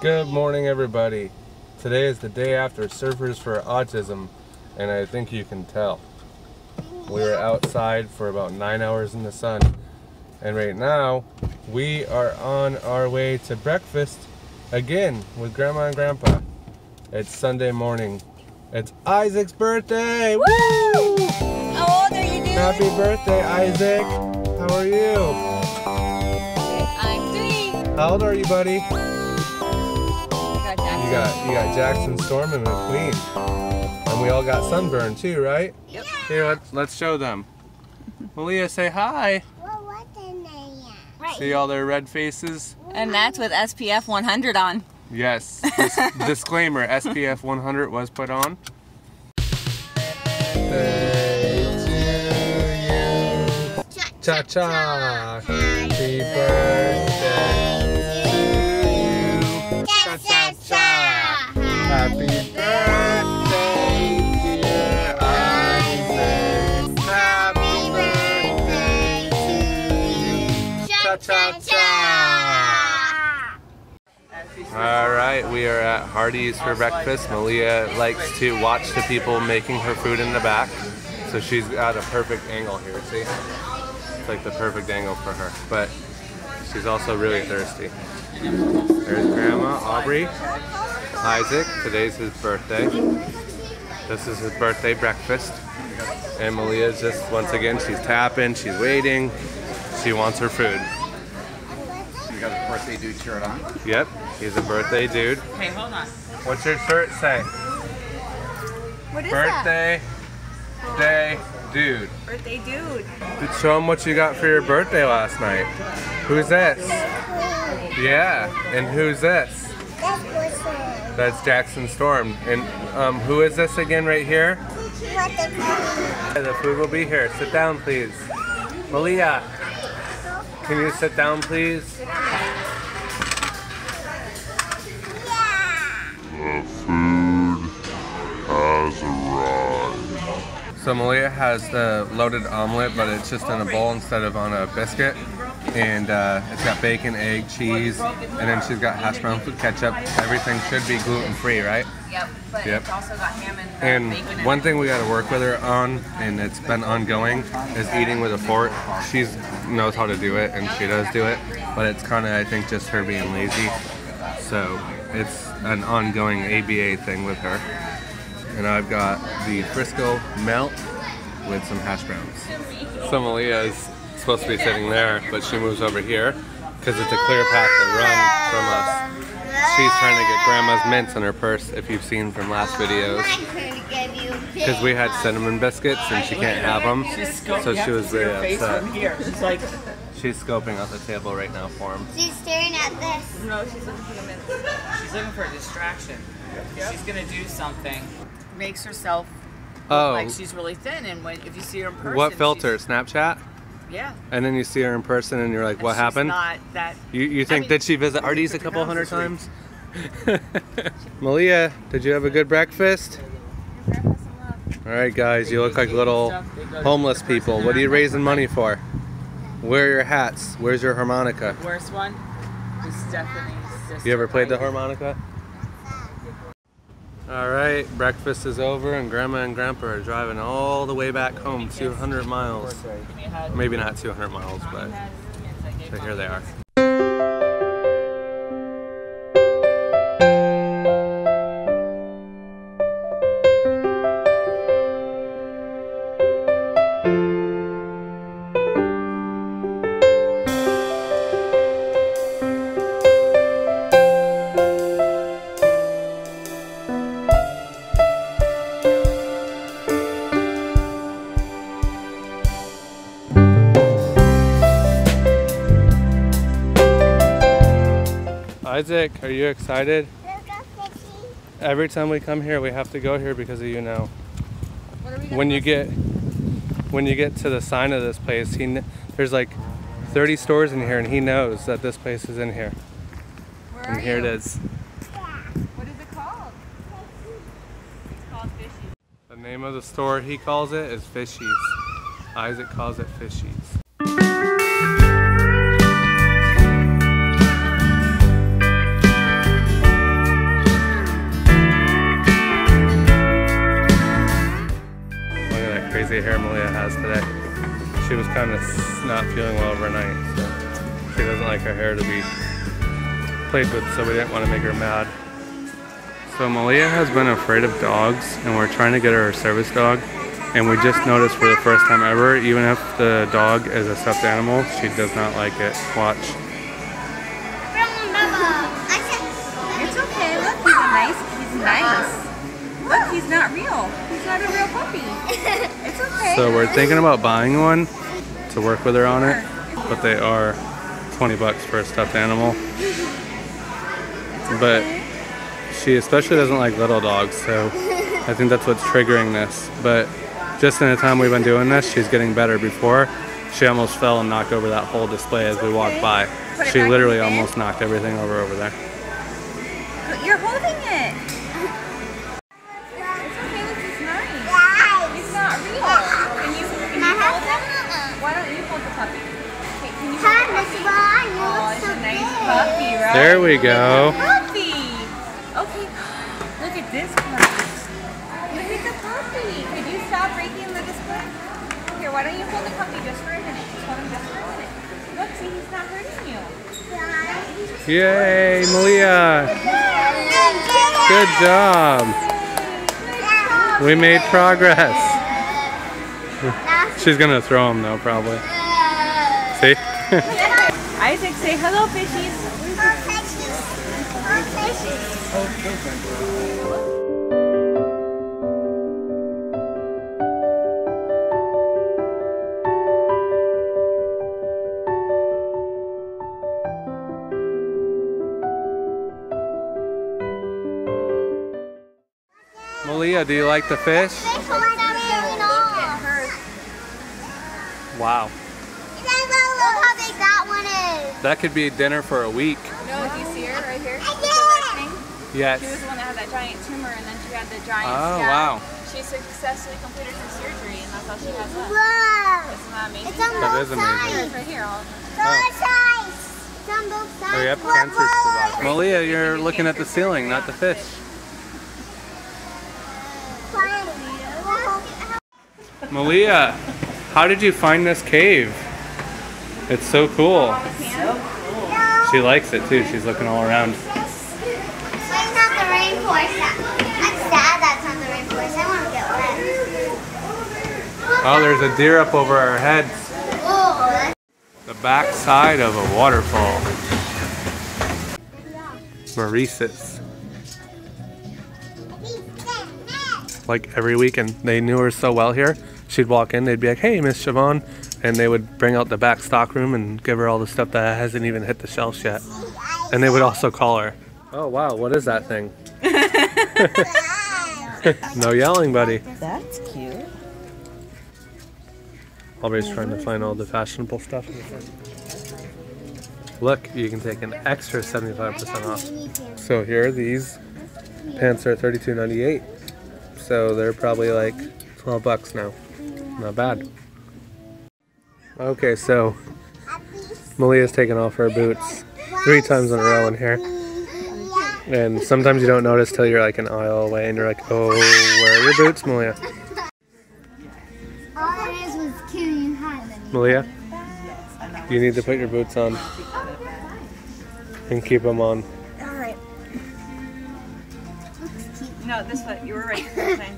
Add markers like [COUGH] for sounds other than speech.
Good morning, everybody. Today is the day after Surfers for Autism, and I think you can tell. We were outside for about nine hours in the sun, and right now we are on our way to breakfast again with Grandma and Grandpa. It's Sunday morning. It's Isaac's birthday! Woo! How old are you, dude? Happy birthday, Isaac! How are you? I'm three. How old are you, buddy? I got that. You got you got Jackson Storm and McQueen. And we all got sunburn too, right? Yep. Here, let's let's show them. Melia, say hi. Right. See all their red faces? And that's with SPF 100 on. Yes. Dis- [LAUGHS] disclaimer: SPF 100 was put on. Cha cha. Happy birthday Hardee's for breakfast. Melia likes to watch the people making her food in the back. So she's got a perfect angle here, see? It's like the perfect angle for her. But she's also really thirsty. There's Grandma, Aubrey, Isaac. Today's his birthday. This is his birthday breakfast. And Melia's just, once again, she's tapping, she's waiting. She wants her food. You got a birthday dude shirt on. Yep, he's a birthday dude. Hey, hold on. What's your shirt say? What is Birthday day dude. Birthday dude. Show him what you got for your birthday last night. Who's this? Yeah, and who's this? That's Jackson Storm. And um, who is this again right here? The food will be here. Sit down, please. Melia, can you sit down, please? So Melia has the loaded omelet, but it's just in a bowl instead of on a biscuit. And uh, it's got bacon, egg, cheese, and then she's got hash browns with ketchup. Everything should be gluten free, right? Yep, but Yep. it's also got ham and, uh, And bacon one thing we got to work with her on, and it's been ongoing, is eating with a fork. She knows how to do it, and she does do it, but it's kind of, I think, just her being lazy. So it's an ongoing ABA thing with her. And I've got the Frisco melt with some hash browns. So Melia is supposed to be sitting there, but she moves over here because it's a clear path to run from us. She's trying to get grandma's mints in her purse, if you've seen from last oh, videos. Because we had cinnamon biscuits and she can't have them. So she was really upset. here. She's like, She's scoping out the table right now for him. She's staring at this. no, she's looking for the minutes. She's looking for a distraction. She's gonna do something. Makes herself Oh, like she's really thin, and when if you see her in person, what she's- filter? Snapchat? Yeah. And then you see her in person and you're like, And what she's happened? Not that. You, you think, mean- did she visit Artie's a couple hundred times? [LAUGHS] Melia, did you have a good breakfast? All right, guys, you look like little homeless people. What are you raising money for? Where are your hats? Where's your harmonica? Worst one is Stephanie's sister. You ever played the right here. harmonica? All right, breakfast is over and Grandma and Grandpa are driving all the way back home, 200 miles. Maybe not 200 miles, but so here they are. Isaac, are you excited? Every time we come here, we have to go here because of you now. What are we When you get when you get to the sign of this place, he there's like 30 stores in here, and he knows that this place is in here. Where And here you? it is. What is it called? It's called Fishy. The name of the store he calls it is Fishies. Isaac calls it Fishies. She was kind of not feeling well overnight. So she doesn't like her hair to be played with, so we didn't want to make her mad. So Melia has been afraid of dogs, and we're trying to get her a service dog. And we just noticed for the first time ever, even if the dog is a stuffed animal, she does not like it. Watch. It's okay. Look, he's a nice. He's nice. Look, he's not real. He's not a real puppy. [LAUGHS] Okay. So we're thinking about buying one to work with her on it, but they are 20 bucks for a stuffed animal. But she especially doesn't like little dogs, so I think that's what's triggering this. But just in the time we've been doing this, she's getting better. Before, she almost fell and knocked over that whole display as we walked by. She literally almost knocked everything over over there. There we oh, go. Puppy. Okay. Look at this puppy. Look at the puppy. Could you stop breaking the display? Here, why don't you hold the puppy just for a minute? Just hold him just for a minute. Look, see, he's not hurting you. Yay, Melia! Good job. We made progress. She's gonna throw him though, probably. See? [LAUGHS] Isaac, say hello, fishies. Melia, do you like the fish? Look at her. Wow. Look how big that one is. That could be dinner for a week. No, do you see her right here? Yeah. Yes. She was the one that had that giant tumor, and then she had the giant Oh, scab. wow. She successfully completed her surgery, and that's all she has left. Whoa. Isn't that amazing? It's on That both is amazing. sides. Right here, all Both oh. sides. It's on both sides. Oh, yep, Whoa, cancer whoa. survivor. Melia, you're looking at the ceiling, not the fish. Melia, how did you find this cave? It's so cool. She likes it too. She's looking all around. It's not the rainforest. I'm sad that's not the rainforest. I want to get wet. Oh, there's a deer up over our heads. Oh, The back side of a waterfall. Maurice's. Like every week and they knew her so well here. She'd walk in, they'd be like, "Hey, Miss Siobhan," and they would bring out the back stock room and give her all the stuff that hasn't even hit the shelves yet. And they would also call her. Oh wow, what is that thing? [LAUGHS] no yelling, buddy. That's cute. Always trying to find all the fashionable stuff. Look, you can take an extra 75% off. So here are these pants are $32.98. So they're probably like 12 bucks now. Not bad. Okay, so Melia's taken off her boots three times in a row in here. And sometimes you don't notice till you're like an aisle away and you're like, oh, where are your boots, Melia? all it is was cute you had them. Melia, you need to put your boots on and keep them on. No, this foot. You were right time.